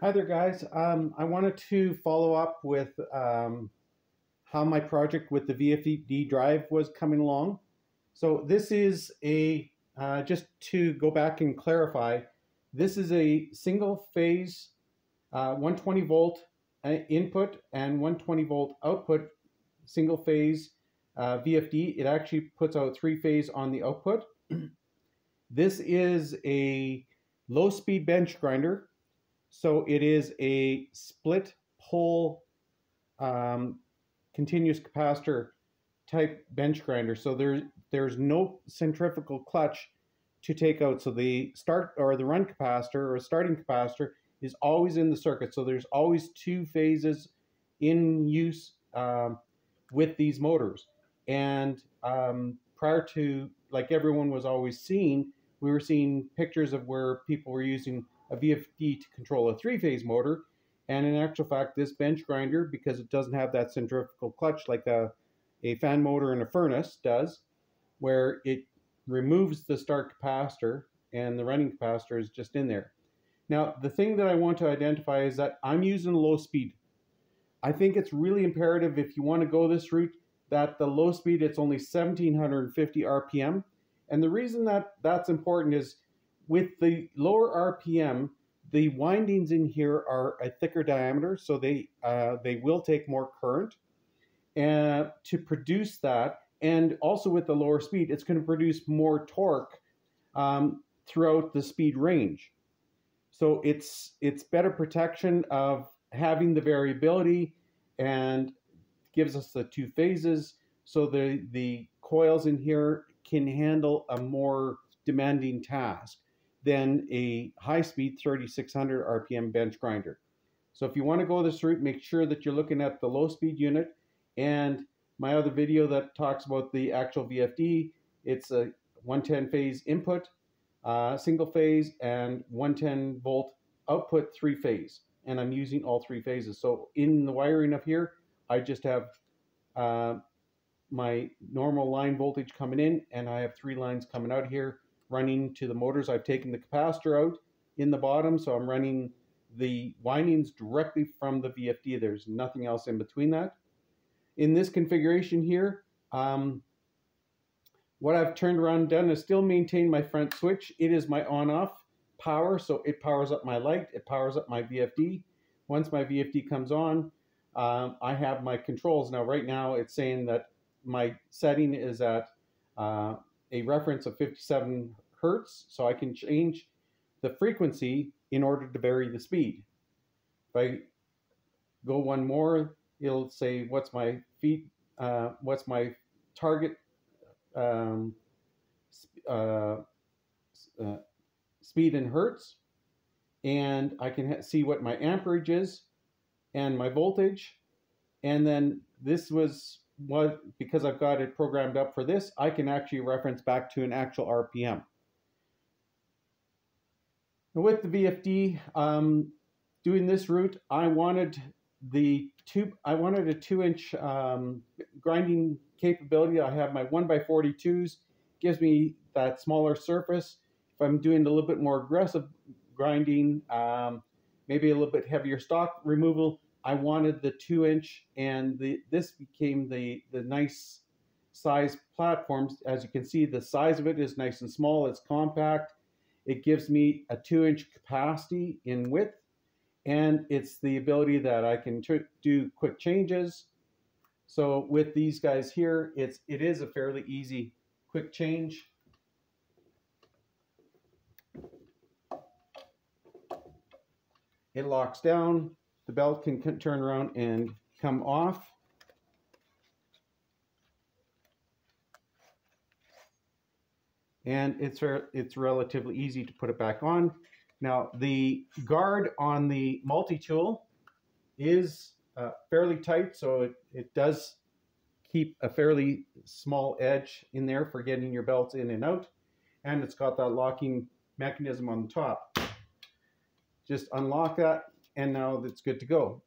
Hi there, guys. Um, I wanted to follow up with um, how my project with the VFD drive was coming along. So this is a, uh, just to go back and clarify, this is a single phase uh, 120 volt uh, input and 120 volt output single phase uh, VFD. It actually puts out three phase on the output. this is a low speed bench grinder so it is a split pole um, continuous capacitor type bench grinder. So there's there's no centrifugal clutch to take out. So the start or the run capacitor or starting capacitor is always in the circuit. So there's always two phases in use um, with these motors. And um, prior to like everyone was always seeing, we were seeing pictures of where people were using a VFD to control a three-phase motor. And in actual fact, this bench grinder, because it doesn't have that centrifugal clutch like a, a fan motor in a furnace does, where it removes the start capacitor and the running capacitor is just in there. Now, the thing that I want to identify is that I'm using low speed. I think it's really imperative if you want to go this route that the low speed, it's only 1750 RPM. And the reason that that's important is with the lower RPM, the windings in here are a thicker diameter, so they uh, they will take more current. And to produce that, and also with the lower speed, it's going to produce more torque um, throughout the speed range. So it's it's better protection of having the variability and gives us the two phases. So the the coils in here can handle a more demanding task than a high-speed 3600 RPM bench grinder. So if you want to go this route, make sure that you're looking at the low-speed unit and my other video that talks about the actual VFD. It's a 110 phase input, uh, single phase, and 110 volt output three phase. And I'm using all three phases. So in the wiring up here, I just have uh, my normal line voltage coming in, and I have three lines coming out here running to the motors. I've taken the capacitor out in the bottom, so I'm running the windings directly from the VFD. There's nothing else in between that. In this configuration here, um, what I've turned around and done is still maintain my front switch. It is my on-off power, so it powers up my light, it powers up my VFD. Once my VFD comes on, um, I have my controls. Now, right now, it's saying that my setting is at uh, a reference of 57 hertz, so I can change the frequency in order to vary the speed. If I go one more, it'll say what's my feet, uh, what's my target um, uh, uh, speed in hertz, and I can see what my amperage is and my voltage, and then this was what because I've got it programmed up for this, I can actually reference back to an actual RPM. With the VFD, um, doing this route, I wanted the two, I wanted a two inch um, grinding capability. I have my one by 42s, gives me that smaller surface. If I'm doing a little bit more aggressive grinding, um, maybe a little bit heavier stock removal, I wanted the two inch, and the this became the the nice size platforms. As you can see, the size of it is nice and small. It's compact. It gives me a two inch capacity in width, and it's the ability that I can do quick changes. So with these guys here, it's it is a fairly easy quick change. It locks down the belt can turn around and come off. And it's, it's relatively easy to put it back on. Now, the guard on the multi-tool is uh, fairly tight, so it, it does keep a fairly small edge in there for getting your belts in and out. And it's got that locking mechanism on the top. Just unlock that, and now it's good to go.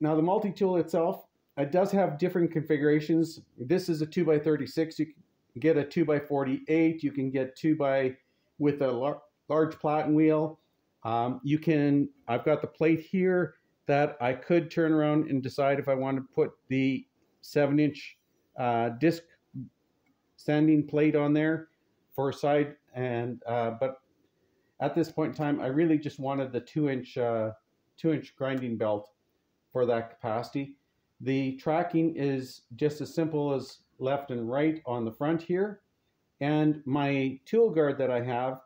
Now the multi-tool itself, it does have different configurations. This is a 2x36. You can get a 2x48. You can get 2 by with a lar large platen wheel. Um, you can, I've got the plate here that I could turn around and decide if I want to put the seven inch uh, disc sanding plate on there for a side and uh, but at this point in time I really just wanted the two inch uh, two inch grinding belt for that capacity the tracking is just as simple as left and right on the front here. And my tool guard that I have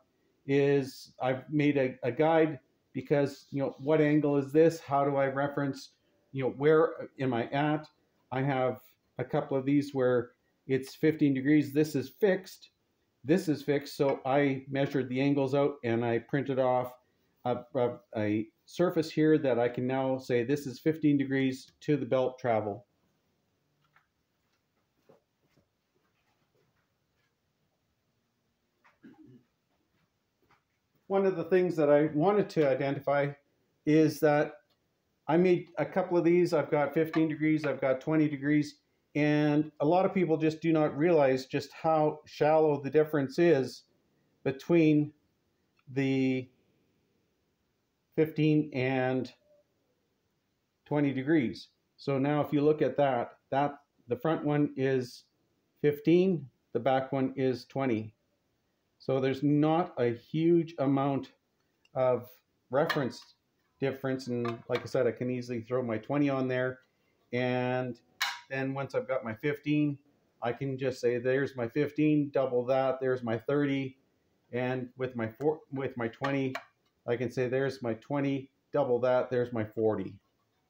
is I've made a, a guide because you know what angle is this? How do i reference you know where am i at? I have a couple of these where it's 15 degrees this is fixed this is fixed. So i measured the angles out and i printed off a, a, a surface here that i can now say this is 15 degrees to the belt travel one of the things that I wanted to identify is that I made a couple of these. I've got 15 degrees, I've got 20 degrees, and a lot of people just do not realize just how shallow the difference is between the 15 and 20 degrees. So now if you look at that, that the front one is 15, the back one is 20. So there's not a huge amount of reference difference. And like I said, I can easily throw my 20 on there. And then once I've got my 15, I can just say, there's my 15, double that, there's my 30. And with my four, with my 20, I can say, there's my 20, double that, there's my 40.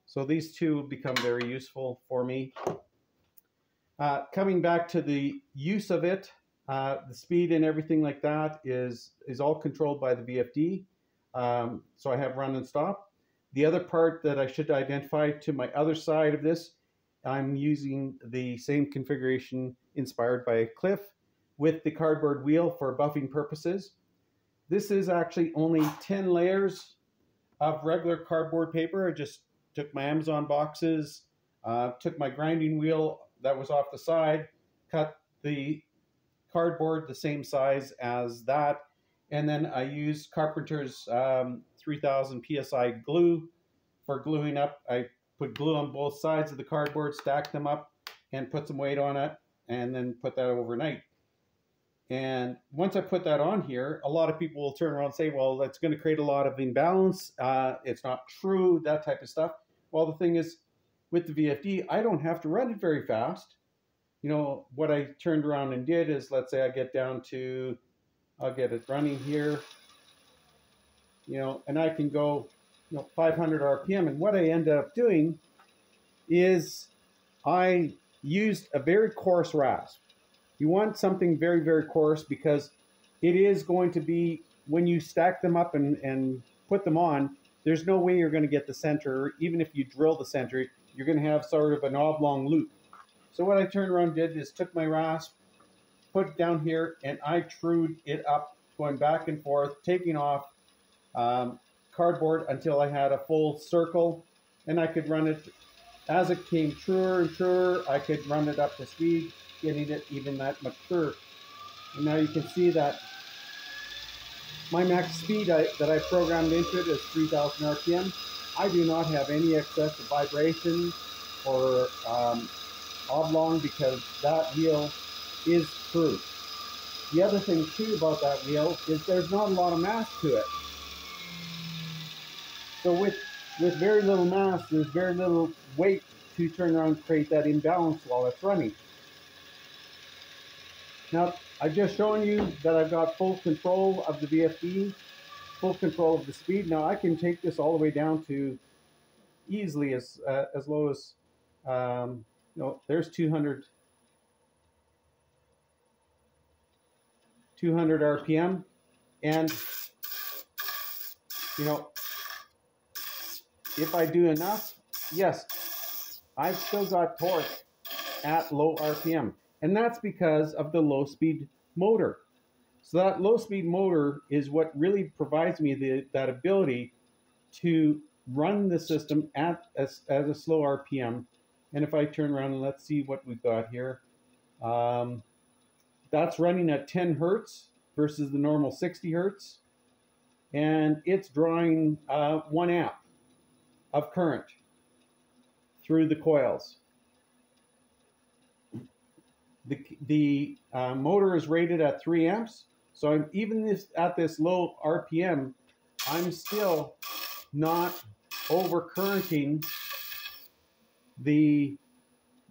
So these two become very useful for me. Uh, coming back to the use of it, uh, the speed and everything like that is is all controlled by the VFD. Um, so I have run and stop. The other part that I should identify to my other side of this, I'm using the same configuration inspired by Cliff with the cardboard wheel for buffing purposes. This is actually only 10 layers of regular cardboard paper. I just took my Amazon boxes, uh, took my grinding wheel that was off the side, cut the cardboard the same size as that. And then I used Carpenter's um, 3000 PSI glue for gluing up. I put glue on both sides of the cardboard, stacked them up, and put some weight on it, and then put that overnight. And once I put that on here, a lot of people will turn around and say, well, that's going to create a lot of imbalance. Uh, it's not true, that type of stuff. Well, the thing is, with the VFD, I don't have to run it very fast you know, what I turned around and did is, let's say I get down to, I'll get it running here, you know, and I can go, you know, 500 RPM. And what I end up doing is I used a very coarse rasp. You want something very, very coarse because it is going to be, when you stack them up and, and put them on, there's no way you're going to get the center. Even if you drill the center, you're going to have sort of an oblong loop. So what I turned around did is took my rasp, put it down here, and I trued it up, going back and forth, taking off um, cardboard until I had a full circle, and I could run it as it came truer and truer. I could run it up to speed, getting it even that much. And now you can see that my max speed I, that I programmed into it is 3,000 RPM. I do not have any excessive vibration or um, oblong because that wheel is true. The other thing too about that wheel is there's not a lot of mass to it. So with, with very little mass, there's very little weight to turn around and create that imbalance while it's running. Now, I've just shown you that I've got full control of the VFD, full control of the speed. Now I can take this all the way down to easily as, uh, as low as um, no, there's 200, 200 RPM. And, you know, if I do enough, yes, I've still got torque at low RPM. And that's because of the low speed motor. So that low speed motor is what really provides me the, that ability to run the system at as, as a slow RPM and if I turn around and let's see what we've got here. Um, that's running at 10 hertz versus the normal 60 hertz. and it's drawing uh, one amp of current through the coils. The, the uh, motor is rated at 3 amps, so I'm, even this, at this low RPM, I'm still not overcurrenting the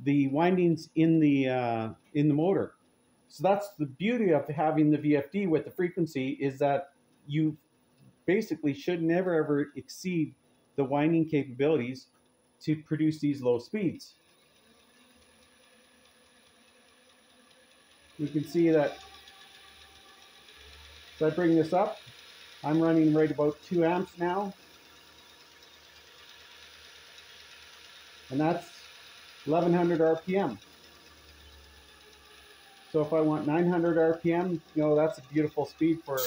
the windings in the uh, in the motor. So that's the beauty of having the VFD with the frequency is that you basically should never ever exceed the winding capabilities to produce these low speeds. You can see that as I bring this up, I'm running right about 2 amps now. And that's 1100 RPM. So if I want 900 RPM, you know, that's a beautiful speed for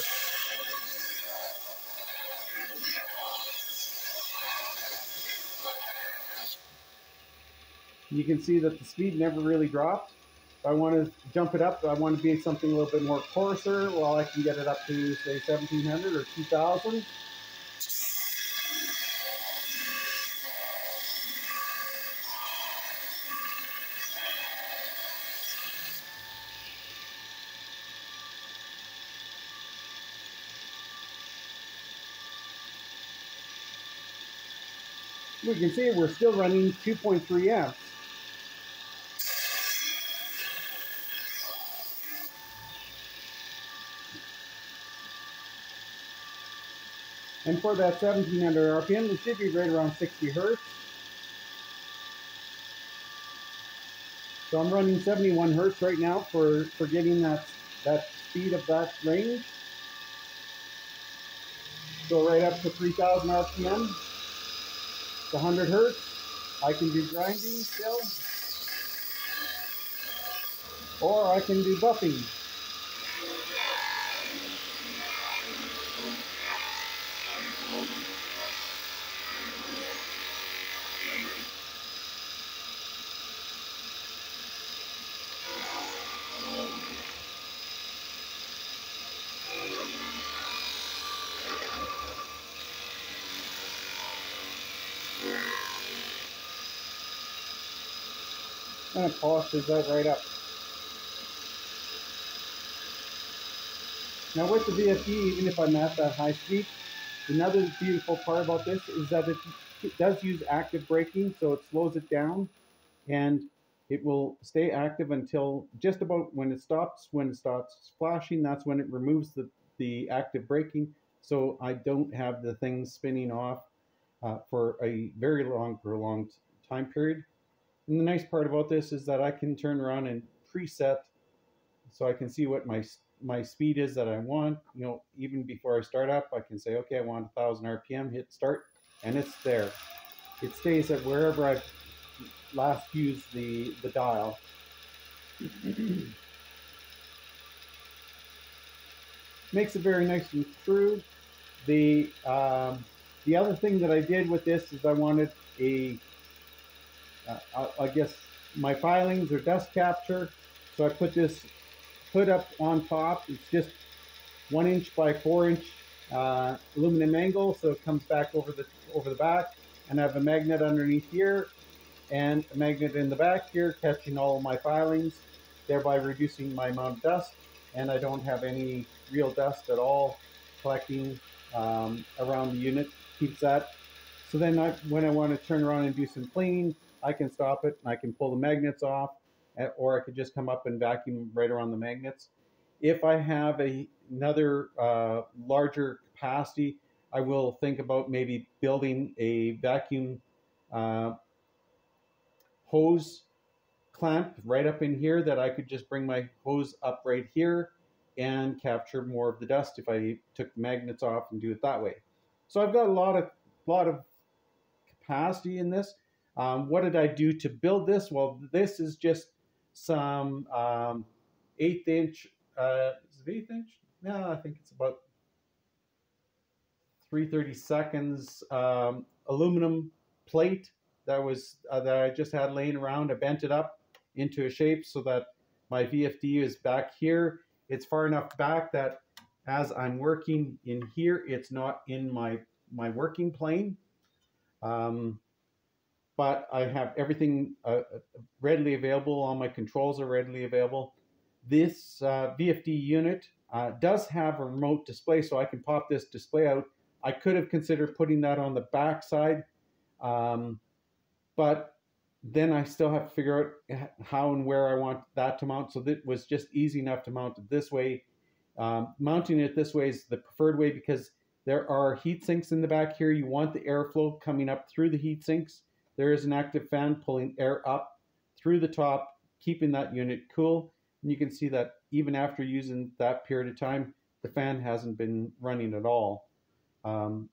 You can see that the speed never really dropped. If I want to jump it up, I want to be something a little bit more coarser, well, I can get it up to, say, 1700 or 2000. We can see we're still running 2.3 amps. And for that 1700 RPM, it should be right around 60 Hertz. So I'm running 71 Hertz right now for, for getting that, that speed of that range. Go right up to 3000 RPM. 100 hertz. I can do grinding still. Or I can do buffing. And it polishes that right up. Now with the VFD, even if I'm at that high speed, another beautiful part about this is that it, it does use active braking, so it slows it down and it will stay active until just about when it stops. When it stops flashing, that's when it removes the, the active braking. So I don't have the thing spinning off uh, for a very long, prolonged time period. And the nice part about this is that I can turn around and preset so I can see what my my speed is that I want. You know, even before I start up, I can say, okay, I want 1,000 RPM, hit start, and it's there. It stays at wherever I've last used the, the dial. Makes it very nice and true. The, um, the other thing that I did with this is I wanted a uh, I, guess my filings are dust capture. So I put this hood up on top. It's just one inch by four inch uh, aluminum angle, so it comes back over the over the back. And I have a magnet underneath here, and a magnet in the back here, catching all my filings, thereby reducing my amount of dust. And I don't have any real dust at all collecting um, around the unit. Keeps that. So then, I, when I want to turn around and do some cleaning, I can stop it and I can pull the magnets off, eh, or I could just come up and vacuum right around the magnets. If I have a, another uh, larger capacity, I will think about maybe building a vacuum uh, hose clamp right up in here that I could just bring my hose up right here and capture more of the dust if I took magnets off and do it that way. So I've got a lot of lot of capacity in this. Um, what did I do to build this? Well, this is just some um, eighth inch, uh, is it eighth inch? No, I think it's about 330 seconds um, aluminum plate that was uh, that I just had laying around. I bent it up into a shape so that my VFD is back here. It's far enough back that as I'm working in here, it's not in my, my working plane. Um, but I have everything uh, readily available. All my controls are readily available. This uh, VFD unit uh, does have a remote display, so I can pop this display out. I could have considered putting that on the back side, um, but then I still have to figure out how and where I want that to mount. So that was just easy enough to mount it this way. Um, mounting it this way is the preferred way because there are heat sinks in the back here. You want the airflow coming up through the heat sinks. There is an active fan pulling air up through the top, keeping that unit cool. And you can see that even after using that period of time, the fan hasn't been running at all um,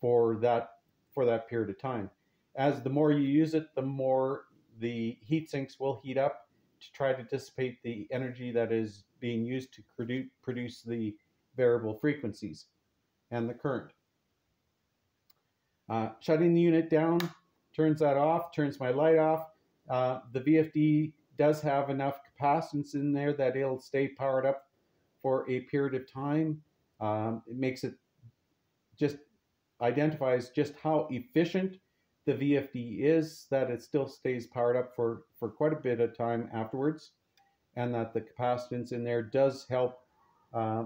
for that for that period of time. As the more you use it, the more the heat sinks will heat up to try to dissipate the energy that is being used to produce the variable frequencies and the current. Uh, shutting the unit down turns that off, turns my light off. Uh, the VFD does have enough capacitance in there that it'll stay powered up for a period of time. Um, it makes it just identifies just how efficient the VFD is, that it still stays powered up for, for quite a bit of time afterwards, and that the capacitance in there does help uh,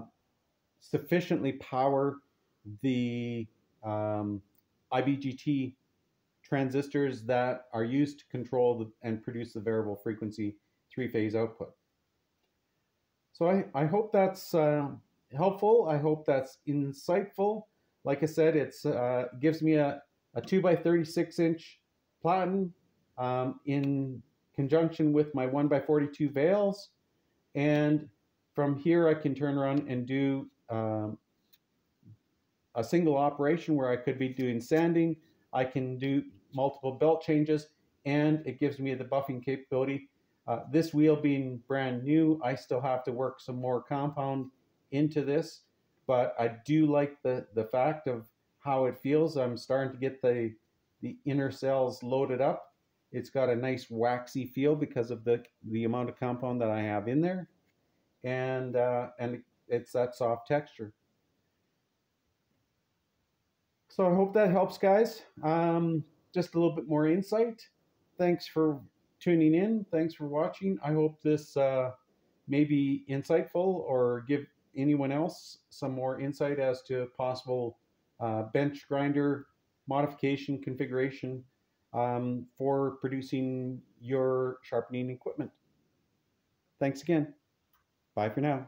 sufficiently power the um, IBGT transistors that are used to control the, and produce the variable frequency three-phase output. So I, I hope that's uh, helpful. I hope that's insightful. Like I said, it uh, gives me a, a 2 by 36 inch platen um, in conjunction with my 1 by 42 Vails. And from here, I can turn around and do um, a single operation where I could be doing sanding. I can do multiple belt changes, and it gives me the buffing capability. Uh, this wheel being brand new, I still have to work some more compound into this, but I do like the, the fact of how it feels. I'm starting to get the, the inner cells loaded up. It's got a nice waxy feel because of the, the amount of compound that I have in there. And, uh, and it's that soft texture. So I hope that helps, guys. Um, just a little bit more insight. Thanks for tuning in. Thanks for watching. I hope this uh, may be insightful or give anyone else some more insight as to possible uh, bench grinder modification configuration um, for producing your sharpening equipment. Thanks again. Bye for now.